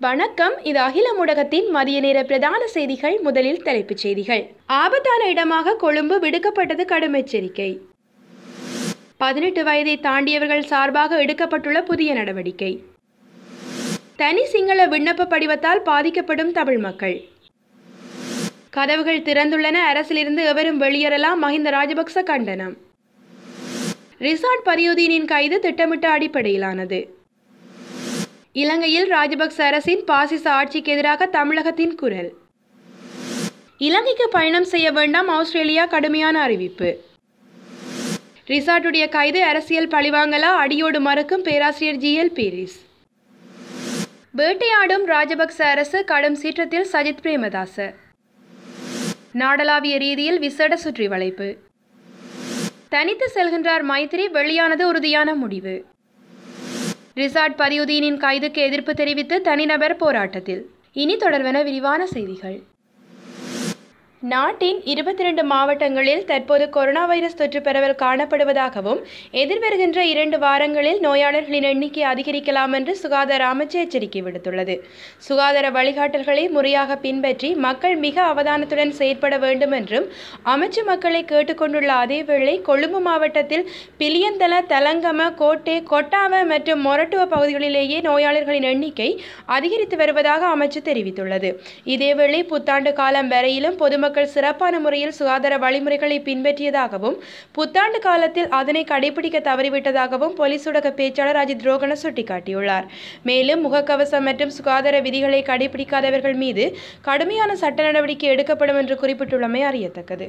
வணக்கம். இது அகில ஊடகத்தின் மதிய நேர பிரதான செய்திகள். முதலில் தலைப்புச் செய்திகள். ஆபத்தான இடமாக கொழும்பு விடுக்கப்பட்டது கடும் எச்சரிக்கை. பதினெட்டு வயதை தாண்டியவர்கள் சார்பாக எடுக்கப்பட்டுள்ள புதிய நடவடிக்கை. தனி சிங்கள விண்ணப்ப படிவத்தால் பாதிக்கப்படும் தமிழ் மக்கள். கதவுகள் திறந்துள்ளன. அரசிலிருந்து எவரும் வெளியேறலாம். மஹிந்த ராஜபக்ச கண்டனம். ரிசார்ட் பரியுதீனின் கைது திட்டமிட்ட அடிப்படையிலானது. இலங்கையில் ராஜபக்ச அரசின் பாசிச ஆட்சிக்கு எதிராக தமிழகத்தின் குரல். இலங்கைக்கு பயணம் செய்ய வேண்டாம் ஆஸ்திரேலியா கடுமையான அறிவிப்பு. ரிசார்டுடைய கைது அரசியல் பழிவாங்கலா அடியோடு மறுக்கும் பேராசிரியர் ஜி. எல். பீரிஸ். வேட்டையாடும் ராஜபக்ச அரசு கடும் சீற்றத்தில் சஜித் பிரேமதாச. நாடளாவிய ரீதியில் விசேட சுற்றி வளைப்பு தனித்து செல்கின்றார் மைத்திரி வெளியானது உறுதியான முடிவு. ரிசார்ட் பதியுதீனின் கைதுக்கு எதிர்ப்பு தெரிவித்து தனிநபர் போராட்டத்தில். இனி தொடர்வன விரிவான செய்திகள். நாட்டின் இருபத்தி ரெண்டு மாவட்டங்களில் தற்போது கொரோனா வைரஸ் தொற்று பரவல் காணப்படுவதாகவும் எதிர்வருகின்ற இரண்டு வாரங்களில் நோயாளர்களின் எண்ணிக்கை அதிகரிக்கலாம் என்று சுகாதார அமைச்சு எச்சரிக்கை விடுத்துள்ளது. சுகாதார வழிகாட்டல்களை முறையாக பின்பற்றி மக்கள் மிக அவதானத்துடன் செயற்பட வேண்டும் என்றும் அமைச்சு மக்களை கேட்டுக்கொண்டுள்ள அதேவேளை கொழும்பு மாவட்டத்தில் பிலியந்தல தலங்கம கோட்டை கொட்டாவ மற்றும் மொரட்டுவ பகுதிகளிலேயே நோயாளர்களின் எண்ணிக்கை அதிகரித்து வருவதாக அமைச்சு தெரிவித்துள்ளது. இதேவேளை புத்தாண்டு காலம் வரையிலும் பொதுமக்கள் பொதுமக்கள் சிறப்பான முறையில் சுகாதார வழிமுறைகளை பின்பற்றியதாகவும் புத்தாண்டு காலத்தில் அதனை கடைபிடிக்க தவறிவிட்டதாகவும் போலீஸ் ஊடக பேச்சாளர் அஜித் ரோகன சுட்டிக்காட்டியுள்ளார். மேலும் முகக்கவசம் மற்றும் சுகாதார விதிகளை கடைபிடிக்காதவர்கள் மீது கடுமையான சட்ட நடவடிக்கை எடுக்கப்படும் என்று குறிப்பிட்டுள்ளமை அறியத்தக்கது.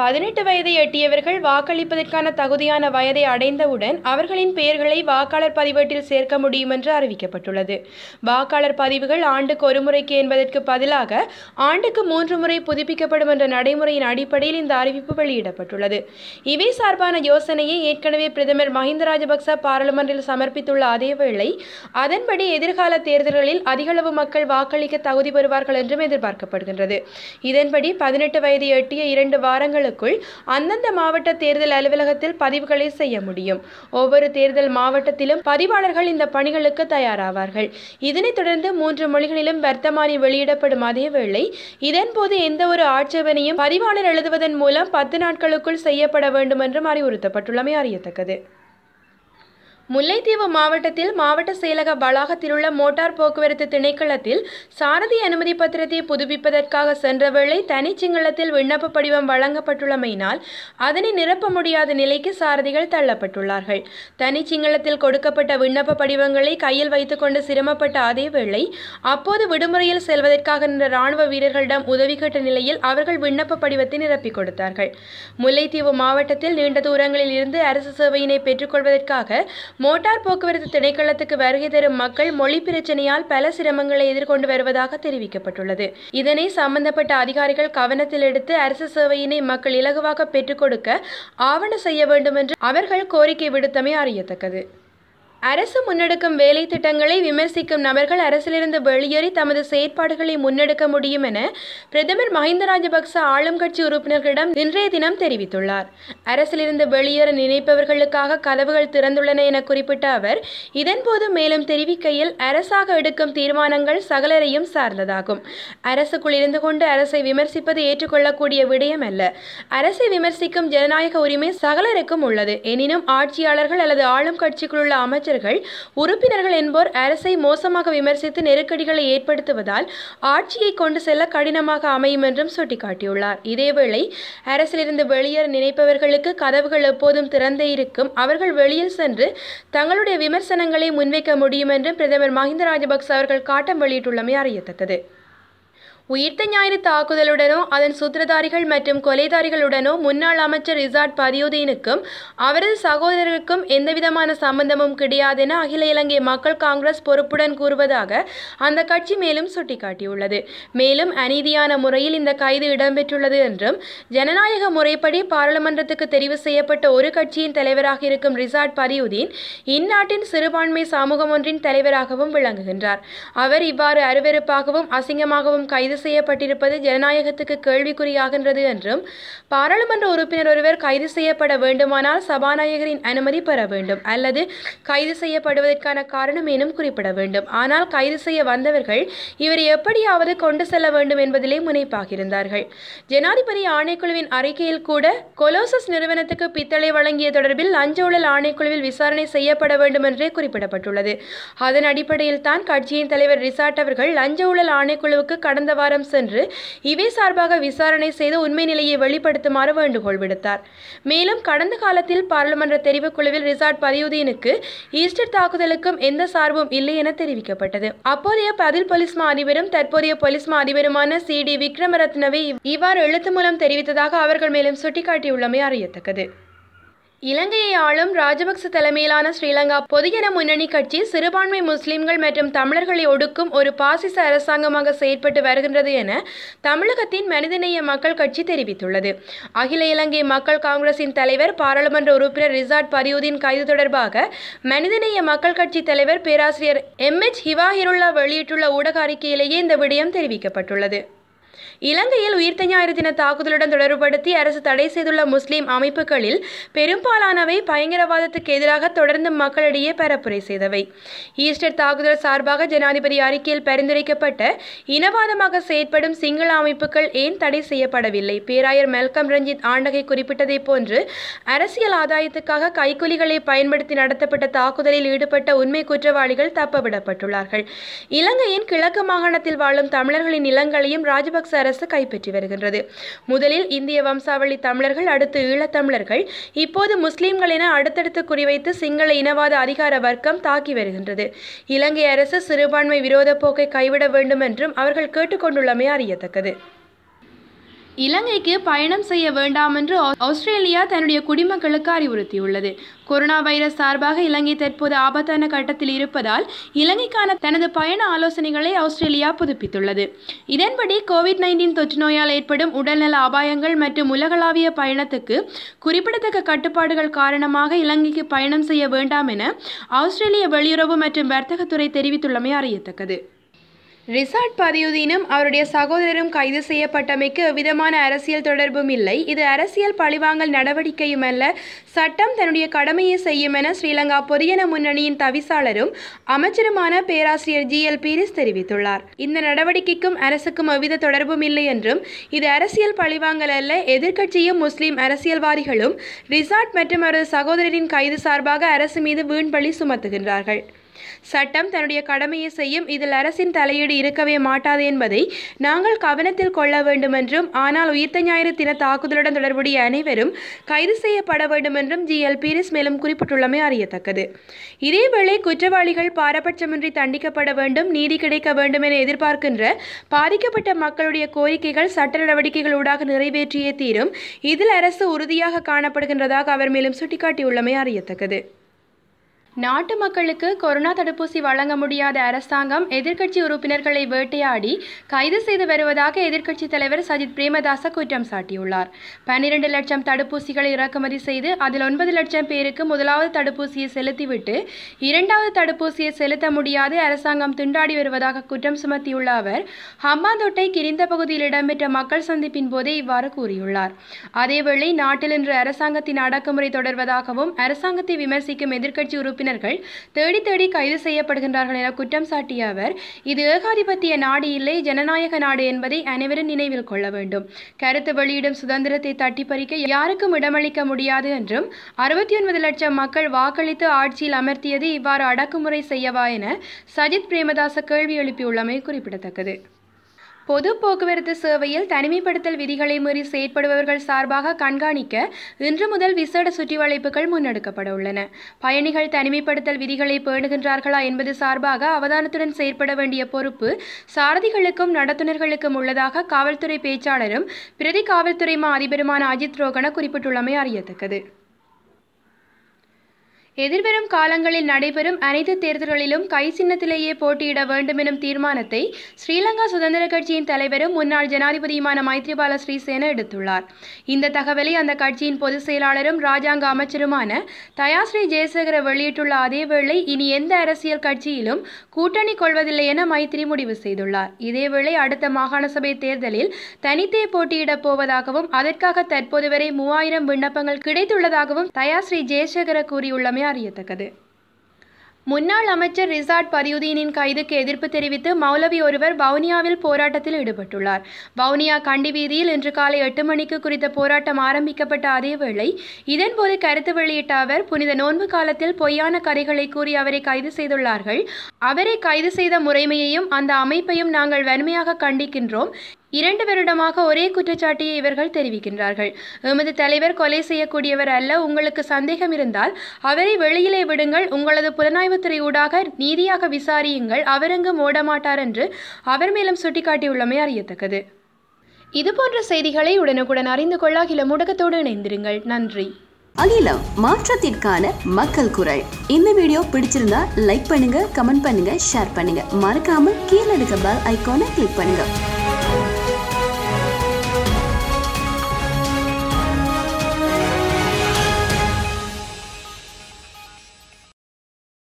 பதினெட்டு வயதை எட்டியவர்கள் வாக்களிப்பதற்கான தகுதியான வயதை அடைந்தவுடன் அவர்களின் பெயர்களை வாக்காளர் பதிவேட்டில் சேர்க்க முடியும் என்று அறிவிக்கப்பட்டுள்ளது. வாக்காளர் பதிவுகள் ஆண்டுக்கு ஒரு முறைக்கு என்பதற்கு பதிலாக ஆண்டுக்கு மூன்று முறை புதுப்பிக்கப்படும் என்ற நடைமுறையின் அடிப்படையில் இந்த அறிவிப்பு வெளியிடப்பட்டுள்ளது. இவை சார்பான யோசனையை ஏற்கனவே பிரதமர் மஹிந்த ராஜபக்ச பாராளுமன்றில் சமர்ப்பித்துள்ள அதேவேளை அதன்படி எதிர்கால தேர்தல்களில் அதிகளவு மக்கள் வாக்களிக்க தகுதி பெறுவார்கள் என்றும் எதிர்பார்க்கப்படுகின்றது. இதன்படி பதினெட்டு வயதை எட்டிய இரண்டு வாரங்கள் நாட்களுக்குள் அந்தந்த மாவட்ட தேர்தல் அலுவலகத்தில் பதிவுகளை செய்ய முடியும். ஒவ்வொரு தேர்தல் மாவட்டத்திலும் பதிவாளர்கள் இந்த பணிகளுக்கு தயாராவார்கள். இதனைத் தொடர்ந்து மூன்று மொழிகளிலும் வர்த்தமானி வெளியிடப்படும் அதேவேளை இதன்போது எந்த ஒரு ஆட்சேபனையும் பதிவாளர் எழுதுவதன் மூலம் பத்து நாட்களுக்குள் செய்யப்பட வேண்டும் என்றும் அறிவுறுத்தப்பட்டுள்ளமை அறியத்தக்கது. முல்லைத்தீவு மாவட்டத்தில் மாவட்ட செயலக வளாகத்திலுள்ள மோட்டார் போக்குவரத்து திணைக்களத்தில் சாரதி அனுமதி பத்திரத்தை புதுப்பிப்பதற்காக சென்ற வேளை தனிச்சிங்களத்தில் விண்ணப்ப படிவம் வழங்கப்பட்டுள்ளமையினால் அதனை நிரப்ப முடியாத நிலைக்கு சாரதிகள் தள்ளப்பட்டுள்ளார்கள். தனிச்சிங்களத்தில் கொடுக்கப்பட்ட விண்ணப்ப படிவங்களை கையில் வைத்துக்கொண்டு சிரமப்பட்ட அதேவேளை அப்போது விடுமுறையில் செல்வதற்காக நின்ற ராணுவ வீரர்களிடம் உதவி கேட்ட நிலையில் அவர்கள் விண்ணப்ப படிவத்தை நிரப்பிக் கொடுத்தார்கள். முல்லைத்தீவு மாவட்டத்தில் நீண்ட தூரங்களில் இருந்து அரசு சேவையினை பெற்றுக்கொள்வதற்காக மோட்டார் போக்குவரத்து திணைக்களத்துக்கு வருகை தரும் மக்கள் மொழி பிரச்சனையால் பல சிரமங்களை எதிர்கொண்டு வருவதாக தெரிவிக்கப்பட்டுள்ளது. இதனை சம்பந்தப்பட்ட அதிகாரிகள் கவனத்தில் எடுத்து அரசு சேவையினை மக்கள் இலகுவாக பெற்றுக் கொடுக்க ஆவண செய்ய வேண்டும் என்று அவர்கள் கோரிக்கை விடுத்தமை அறியத்தக்கது. அரசு முன்னெடுக்கும் வேலை திட்டங்களை விமர்சிக்கும் நபர்கள் அரசிலிருந்து வெளியேறி தமது செயற்பாடுகளை முன்னெடுக்க முடியும் என பிரதமர் மஹிந்த ராஜபக்ச ஆளும் கட்சி உறுப்பினர்களிடம் இன்றைய தினம் தெரிவித்துள்ளார். அரசிலிருந்து வெளியேற நினைப்பவர்களுக்காக கதவுகள் திறந்துள்ளன என குறிப்பிட்ட அவர் இதன்போது மேலும் தெரிவிக்கையில் அரசாக எடுக்கும் தீர்மானங்கள் சகலரையும் சார்ந்ததாகும். அரசுக்குள் இருந்து கொண்டு அரசை விமர்சிப்பது ஏற்றுக்கொள்ளக்கூடிய விடயம் அல்ல அரசை விமர்சிக்கும் ஜனநாயக உரிமை சகலருக்கும் உள்ளது. எனினும் ஆட்சியாளர்கள் அல்லது ஆளும் கட்சிக்குள் உள்ள அமைச்சர் அமைச்சர்கள் உறுப்பினர்கள் என்போர் அரசை மோசமாக விமர்சித்து நெருக்கடிகளை ஏற்படுத்துவதால் ஆட்சியை கொண்டு செல்ல கடினமாக அமையும் என்றும் சுட்டிக்காட்டியுள்ளார். இதேவேளை அரசிலிருந்து வெளியேற நினைப்பவர்களுக்கு கதவுகள் எப்போதும் திறந்தே இருக்கும். அவர்கள் வெளியில் சென்று தங்களுடைய விமர்சனங்களை முன்வைக்க முடியும் என்றும் பிரதமர் மஹிந்த ராஜபக்ச அவர்கள் காட்டம் வெளியிட்டுள்ளமை அறியத்தக்கது. உயிர்த்த ஞாயிறு தாக்குதலுடனோ அதன் சூத்திரதாரிகள் மற்றும் கொலைதாரிகளுடனோ முன்னாள் அமைச்சர் ரிசார்ட் பதியுதீனுக்கும் அவரது சகோதரருக்கும் எந்தவிதமான சம்பந்தமும் கிடையாதென அகில இலங்கை மக்கள் காங்கிரஸ் பொறுப்புடன் கூறுவதாக அந்த கட்சி மேலும் சுட்டிக்காட்டியுள்ளது. மேலும் அநீதியான முறையில் இந்த கைது இடம்பெற்றுள்ளது என்றும் ஜனநாயக முறைப்படி பாராளுமன்றத்துக்கு தெரிவு செய்யப்பட்ட ஒரு கட்சியின் தலைவராக இருக்கும் ரிசார்ட் பதியுதீன் இந்நாட்டின் சிறுபான்மை சமூகம் ஒன்றின் தலைவராகவும் விளங்குகின்றார். அவர் இவ்வாறு அருவருப்பாகவும் அசிங்கமாகவும் கைது கைது செய்யப்பட்டிருப்பது ஜனநாயகத்துக்கு கேள்விக்குறியாகின்றது என்றும் பாராளுமன்ற உறுப்பினர் ஒருவர் கைது செய்யப்பட வேண்டுமானால் சபாநாயகரின் அனுமதி பெற வேண்டும் அல்லது கைது செய்யப்படுவதற்கான காரணம் எனும் குறிப்பிட வேண்டும். ஆனால் கைது செய்ய வந்தவர்கள் இவரை எப்படியாவது கொண்டு செல்ல வேண்டும் என்பதிலே முனைப்பாக இருந்தார்கள் ஜனாதிபதி ஆணைக்குழுவின் அறிக்கையில் கூட கொலோசஸ் நிறுவனத்துக்கு பித்தளை வழங்கிய தொடர்பில் லஞ்ச ஊழல் ஆணைக்குழுவில் விசாரணை செய்யப்பட வேண்டும் என்றே குறிப்பிடப்பட்டுள்ளது. அதன் அடிப்படையில் தான் கட்சியின் தலைவர் ரிசாட் அவர்கள் லஞ்ச ஊழல் ஆணைக்குழுவுக்கு கடந்த வாரம் சென்று இவை சார்பாக விசாரணை செய்து உண்மை நிலையை வெளிப்படுத்துமாறு வேண்டுகோள் விடுத்தார். மேலும் கடந்த காலத்தில் பாராளுமன்ற தெரிவுக்குழுவில் ரிசார்ட் பதியுதீனுக்கு ஈஸ்டர் தாக்குதலுக்கும் எந்த சார்பும் இல்லை என தெரிவிக்கப்பட்டது. அப்போதைய பதில் போலீஸ் மா அதிபரும் தற்போதைய போலீஸ் மா அதிபருமான சி டி விக்ரமரத்னவை இவ்வாறு எழுத்து மூலம் தெரிவித்ததாக அவர்கள் மேலும் சுட்டிக்காட்டியுள்ளமை அறியத்தக்கது. இலங்கையை ஆளும் ராஜபக்ச தலைமையிலான ஸ்ரீலங்கா பொதுஜன முன்னணி கட்சி சிறுபான்மை முஸ்லிம்கள் மற்றும் தமிழர்களை ஒடுக்கும் ஒரு பாசிச அரசாங்கமாக செயற்பட்டு வருகின்றது என தமிழகத்தின் மனிதநேய மக்கள் கட்சி தெரிவித்துள்ளது. அகில இலங்கை மக்கள் காங்கிரசின் தலைவர் பாராளுமன்ற உறுப்பினர் ரிசார்ட் பதியுதீன் கைது தொடர்பாக மனிதநேய மக்கள் கட்சி தலைவர் பேராசிரியர் எம். எச். ஹிவாஹிருல்லா வெளியிட்டுள்ள ஊடக அறிக்கையிலேயே இந்த விடயம் தெரிவிக்கப்பட்டுள்ளது. இலங்கையில் உயிர்த்த ஞாயிறு தின தாக்குதலுடன் தொடர்புபடுத்தி அரசு தடை செய்துள்ள முஸ்லிம் அமைப்புகளில் பெரும்பாலானவை பயங்கரவாதத்துக்கு எதிராக தொடர்ந்து மக்களிடையே பரப்புரை செய்தவை. ஈஸ்டர் தாக்குதல் சார்பாக ஜனாதிபதி அறிக்கையில் பரிந்துரைக்கப்பட்ட இனவாதமாக செயற்படும் சிங்கள அமைப்புகள் ஏன் தடை செய்யப்படவில்லை? பேராயர் மெல்கம் ரஞ்சித் ஆண்டகை குறிப்பிட்டதைப் போன்று அரசியல் ஆதாயத்துக்காக கைக்கூலிகளை பயன்படுத்தி நடத்தப்பட்ட தாக்குதலில் ஈடுபட்ட உண்மை குற்றவாளிகள் தப்பவிடப்பட்டுள்ளார்கள் இலங்கையின் கிழக்கு மாகாணத்தில் வாழும் தமிழர்களின் நிலங்களையும் ராஜபக்ச அரசு கைப்பற்றி வருகின்றது. முதலில் இந்திய வம்சாவளி தமிழர்கள் அடுத்து ஈழத்தமிழர்கள் இப்போது முஸ்லிம்கள் என அடுத்தடுத்து குறிவைத்து சிங்கள இனவாத அதிகார வர்க்கம் தாக்கி வருகின்றது. இலங்கை அரசு சிறுபான்மை விரோத போக்கை கைவிட வேண்டும் என்றும் அவர்கள் கேட்டுக்கொண்டுள்ளமை அறியத்தக்கது. இலங்கைக்கு பயணம் செய்ய வேண்டாம் என்று ஆஸ்திரேலியா தன்னுடைய குடிமக்களுக்கு அறிவுறுத்தியுள்ளது. கொரோனா வைரஸ் சார்பாக இலங்கை தற்போது ஆபத்தான கட்டத்தில் இருப்பதால் இலங்கைக்கான தனது பயண ஆலோசனைகளை ஆஸ்திரேலியா புதுப்பித்துள்ளது. இதன்படி கோவிட் நைன்டீன் தொற்று நோயால் ஏற்படும் உடல்நல அபாயங்கள் மற்றும் உலகளாவிய பயணத்துக்கு குறிப்பிடத்தக்க கட்டுப்பாடுகள் காரணமாக இலங்கைக்கு பயணம் செய்ய வேண்டாம் என ஆஸ்திரேலிய வெளியுறவு மற்றும் வர்த்தகத்துறை தெரிவித்துள்ளமை அறியத்தக்கது. ரிசார்ட் பதியுதீனும் அவருடைய சகோதரரும் கைது செய்யப்பட்டமைக்கு எவ்விதமான அரசியல் தொடர்பும் இல்லை. இது அரசியல் பழிவாங்கல் நடவடிக்கையும் அல்ல சட்டம் தன்னுடைய கடமையை செய்யும் என ஸ்ரீலங்கா பொதுஜன முன்னணியின் தவிசாளரும் அமைச்சருமான பேராசிரியர் ஜி. எல். பீரிஸ் தெரிவித்துள்ளார். இந்த நடவடிக்கைக்கும் அரசுக்கும் எவ்வித தொடர்பும் இல்லை என்றும் இது அரசியல் பழிவாங்கல் அல்ல. எதிர்க்கட்சியும் முஸ்லிம் அரசியல்வாதிகளும் ரிசார்ட் மற்றும் அவரது சகோதரரின் கைது சார்பாக அரசு மீது வீண்பழி சுமத்துகின்றார்கள். சட்டம் தன்னுடைய கடமையை செய்யும் இதில் அரசின் தலையீடு இருக்கவே மாட்டாது என்பதை நாங்கள் கவனத்தில் கொள்ள வேண்டும் என்றும் ஆனால் உயிர்த்த ஞாயிறு தின தாக்குதலுடன் தொடர்புடைய அனைவரும் கைது செய்யப்பட வேண்டும் என்றும் ஜி. எல். பீரிஸ் மேலும் குறிப்பிட்டுள்ளமை அறியத்தக்கது. இதேவேளை குற்றவாளிகள் பாரபட்சமின்றி தண்டிக்கப்பட வேண்டும் நீதி கிடைக்க வேண்டும் என எதிர்பார்க்கின்ற பாதிக்கப்பட்ட மக்களுடைய கோரிக்கைகள் சட்ட நடவடிக்கைகள் ஊடாக நிறைவேற்றியே தீரும் இதில் அரசு உறுதியாக காணப்படுகின்றதாக அவர் மேலும் சுட்டிக்காட்டியுள்ளமை அறியத்தக்கது. நாட்டு மக்களுக்கு கொரோனா தடுப்பூசி வழங்க முடியாத அரசாங்கம் எதிர்க்கட்சி உறுப்பினர்களை வேட்டையாடி கைது செய்து வருவதாக எதிர்க்கட்சித் தலைவர் சஜித் பிரேமதாச குற்றம் சாட்டியுள்ளார். பன்னிரண்டு லட்சம் தடுப்பூசிகளை இறக்குமதி செய்து அதில் ஒன்பது லட்சம் பேருக்கு முதலாவது தடுப்பூசியை செலுத்திவிட்டு இரண்டாவது தடுப்பூசியை செலுத்த முடியாது அரசாங்கம் திண்டாடி வருவதாக குற்றம் சுமத்தியுள்ள அவர் ஹம்பாந்தோட்டை கிரிந்த பகுதியில் இடம்பெற்ற மக்கள் சந்திப்பின் போதே இவ்வாறு கூறியுள்ளார். அதேவேளை நாட்டில் இன்று அரசாங்கத்தின் அடக்குமுறை தொடர்வதாகவும் அரசாங்கத்தை விமர்சிக்கும் எதிர்க்கட்சி உறுப்பினர் உறுப்பினர்கள் தேடி தேடி கைது செய்யப்படுகின்றார்கள் என குற்றம் சாட்டிய அவர் இது ஏகாதிபத்திய நாடு இல்லை ஜனநாயக நாடு என்பதை அனைவரும் நினைவில் கொள்ள வேண்டும். கருத்து வெளியிடும் சுதந்திரத்தை தட்டி பறிக்க யாருக்கும் இடமளிக்க முடியாது என்றும் அறுபத்தி ஒன்பது லட்சம் மக்கள் வாக்களித்து ஆட்சியில் அமர்த்தியது இவ்வாறு அடக்குமுறை செய்யவா என சஜித் பிரேமதாச கேள்வி எழுப்பியுள்ளமை குறிப்பிடத்தக்கது. பொது போக்குவரத்து சேவையில் தனிமைப்படுத்தல் விதிகளை மீறி செயற்படுபவர்கள் சார்பாக கண்காணிக்க இன்று முதல் விசேட சுற்றிவளைப்புகள் முன்னெடுக்கப்பட உள்ளன பயணிகள் தனிமைப்படுத்தல் விதிகளை பேணுகின்றார்களா என்பது சார்பாக அவதானத்துடன் செயற்பட வேண்டிய பொறுப்பு சாரதிகளுக்கும் நடத்துனர்களுக்கும் உள்ளதாக காவல்துறை பேச்சாளரும் பிரதி காவல்துறை மா அதிபருமான அஜித் ரோகன குறிப்பிட்டுள்ளமை அறியத்தக்கது. எதிர்வரும் காலங்களில் நடைபெறும் அனைத்து தேர்தல்களிலும் கை சின்னத்திலேயே போட்டியிட வேண்டும் எனும் தீர்மானத்தை ஸ்ரீலங்கா சுதந்திர கட்சியின் தலைவரும் முன்னாள் ஜனாதிபதியுமான மைத்ரிபால ஸ்ரீசேன எடுத்துள்ளார். இந்த தகவலை அந்த கட்சியின் பொதுச் செயலாளரும் ராஜாங்க அமைச்சருமான தயாஸ்ரீ ஜெயசேகர வெளியிட்டுள்ள அதேவேளை இனி எந்த அரசியல் கட்சியிலும் கூட்டணி கொள்வதில்லை என மைத்ரி முடிவு செய்துள்ளார். இதேவேளை அடுத்த மாகாண சபை தேர்தலில் தனித்தே போட்டியிடப் போவதாகவும் அதற்காக தற்போது வரை மூவாயிரம் விண்ணப்பங்கள் கிடைத்துள்ளதாகவும் தயாஸ்ரீ ஜெயசேகர கூறியுள்ளமை அறியத்தக்கது முன்னாள் அமைச்சர் ரிசாட் பதியுதீனின் கைதுக்கு எதிர்ப்பு தெரிவித்து மௌலவி ஒருவர் வவுனியாவில் போராட்டத்தில் ஈடுபட்டுள்ளார். வவுனியா கண்டி வீதியில் இன்று காலை எட்டு மணிக்கு குறித்த போராட்டம் ஆரம்பிக்கப்பட்ட அதேவேளை இதன்போது கருத்து வெளியிட்ட அவர் புனித நோன்பு காலத்தில் பொய்யான கதைகளை கூறி அவரை கைது செய்துள்ளார்கள். அவரை கைது செய்த முறைமையையும் அந்த அமைப்பையும் நாங்கள் வன்மையாக கண்டிக்கின்றோம். இரண்டு வருடமாக ஒரே குற்றச்சாட்டியை இவர்கள் தெரிவிக்கின்றார்கள். எமது தலைவர் கொலை செய்யக்கூடியவர் அல்ல உங்களுக்கு சந்தேகம் இருந்தால் அவரை வெளியிலே விடுங்கள் உங்களது புலனாய்வுத்துறை ஊடாக நீதியாக விசாரியுங்கள் அவரெங்கும் ஓடமாட்டார் என்று அவர் மேலும் சுட்டிக்காட்டியுள்ளமை அறியத்தக்கது. இதுபோன்ற செய்திகளை உடனுக்குடன் அறிந்து கொள்ள அகில முடக்கத்தோடு இணைந்திருங்கள். நன்றி. அகிலம் மாற்றத்திற்கான மக்கள் குரல். இந்த வீடியோ பிடிச்சிருந்தா லைக் பண்ணுங்க கமெண்ட் பண்ணுங்க ஷேர் பண்ணுங்க. மறக்காம கீழே இருக்க பெல் ஐக்கானை கிளிக் பண்ணுங்க.